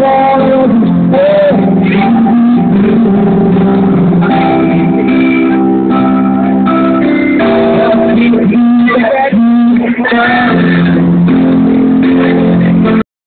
Oh,